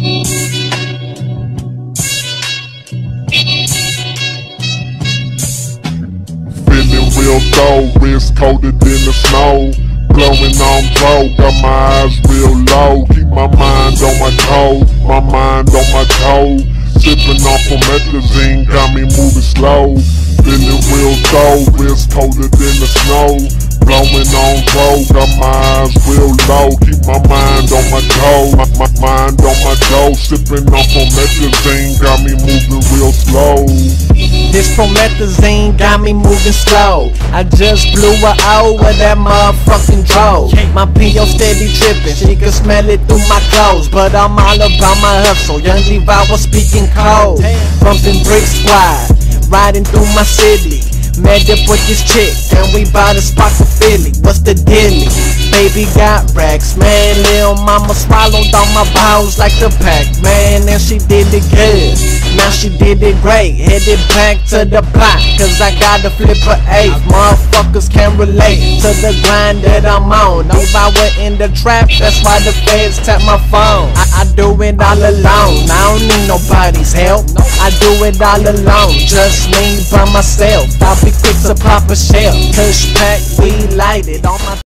Feeling real cold, wrist colder than the snow. Blowing on blow, got my eyes real low. Keep my mind on my toes, my mind on my toes. Sipping off a methazine, got me moving slow. Feeling real cold, wrist colder than the snow. Blowing on blow, got my eyes real low. Keep my mind my toe, my, mind on my toe. Sipping on promethazine, got me moving real slow. This promethazine got me moving slow. I just blew her with that motherfucking dro. My PO steady tripping, she can smell it through my clothes. But I'm all about my hustle. Young Levi was speaking cold. Bumping brick squad, riding through my city. Met up with this chick, and we bout to spot for Philly. What's the dilly? Baby got racks, man. Lil' mama swallowed all my balls like the Pac-Man, And she did it good. Now she did it great. Headed back to the block, cause I gotta flip a eight. Motherfuckers can relate to the grind that I'm on. If I were in the trap, that's why the feds tap my phone. I, I do it all alone. I don't need nobody's help. I do it all alone, just me by myself. I'll be quick to pop a shell. Kush pack, we light it on my